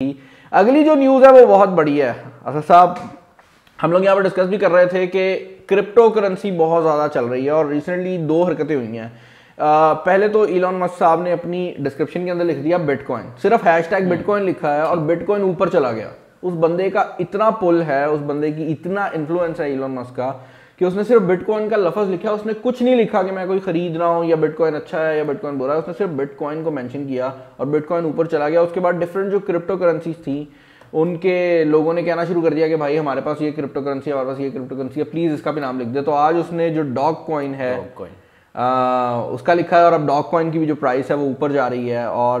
अगली जो न्यूज़ है वो बहुत बढ़िया है। असद साहब हम लोग यहाँ पर डिस्कस भी कर रहे थे कि क्रिप्टो करेंसी बहुत ज़्यादा चल रही है और रिसेंटली दो हरकतें हुई हैं। पहले तो इलॉन मस्क साहब ने अपनी डिस्क्रिप्शन के अंदर लिख दिया बिटकॉइन सिर्फ़ हैश टैग बिटकॉइन लिखा है और बिटकॉइन ऊपर चला गया। उस बंदे का इतना पुल है उस बंदे की इतना इन्फ्लुएंस है इलॉन मस्क का कि उसने सिर्फ़ बिटकॉइन का लफज लिखा उसने कुछ नहीं लिखा कि मैं कोई खरीद रहा हूँ या बिटकॉइन अच्छा है या बिटकॉइन बुरा है। उसने सिर्फ़ बिटकॉइन को मैंशन किया और बिटकॉइन ऊपर चला गया। उसके बाद डिफरेंट जो क्रिप्टो करेंसीज थी उनके लोगों ने कहना शुरू कर दिया कि भाई हमारे पास ये क्रिप्टो करेंसी है हमारे पास ये क्रिप्टो करेंसी है। प्लीज़ इसका भी नाम लिख दे। तो आज उसने जो डॉग कॉइन है आ, उसका लिखा है और अब डॉग कॉइन की भी जो प्राइस है वो ऊपर जा रही है। और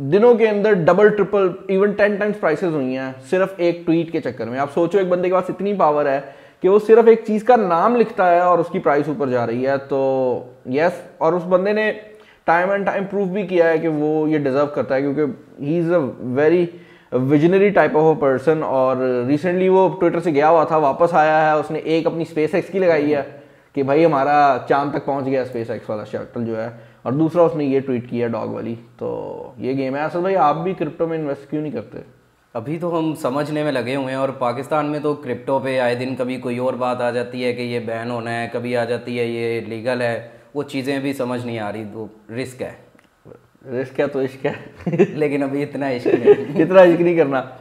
दिनों के अंदर double triple even ten times prices हुई हैं सिर्फ़ एक ट्वीट के चक्कर में। आप सोचो एक बंदे के पास इतनी पावर है कि वो सिर्फ़ एक चीज़ का नाम लिखता है और उसकी प्राइस ऊपर जा रही है तो यस और उस बंदे ने टाइम एंड टाइम प्रूव भी किया है कि वो ये डिजर्व करता है, क्योंकि he is a very visionary type of a person और रिसेंटली वो ट्विटर से गया हुआ था, वापस आया है, उसने एक अपनी स्पेस एक्स की लगाई है कि भाई हमारा चाँद तक पहुँच गया स्पेस एक्स वाला शटल जो है, और दूसरा उसने ये ट्वीट किया डॉग वाली तो ये गेम है। असल भाई, आप भी क्रिप्टो में इन्वेस्ट क्यों नहीं करते? अभी तो हम समझने में लगे हुए हैं और पाकिस्तान में तो क्रिप्टो पे आए दिन कभी कोई और बात आ जाती है कि ये बैन होना है कभी आ जाती है ये लीगल है वो चीज़ें भी समझ नहीं आ रही तो रिस्क है। रिस्क है तो इश्क है। लेकिन अभी इतना इश्क नहीं। इतना इश्क नहीं करना।